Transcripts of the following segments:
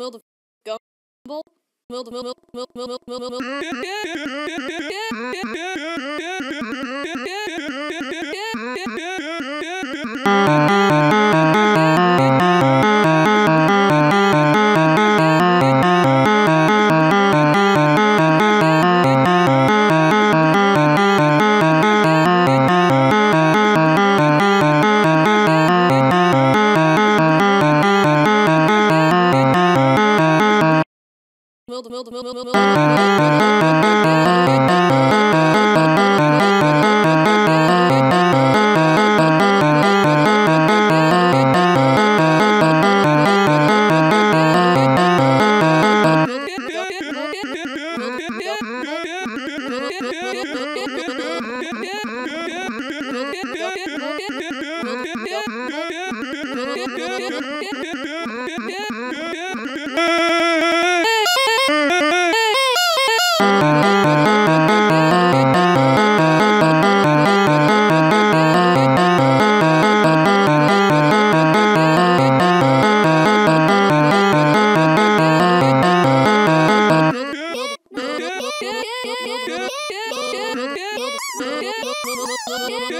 wilde gumbel. Wilde, wilde, wilde, wilde, wilde, wilde, wilde. Yeah. Thank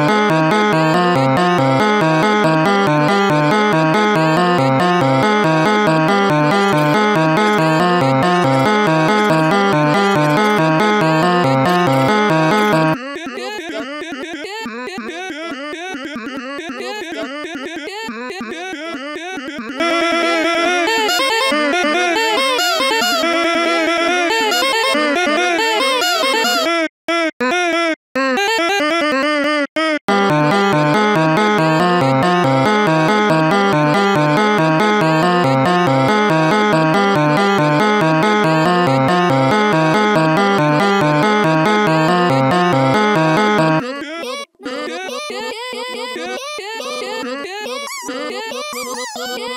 you.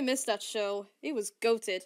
I missed that show. It was goated.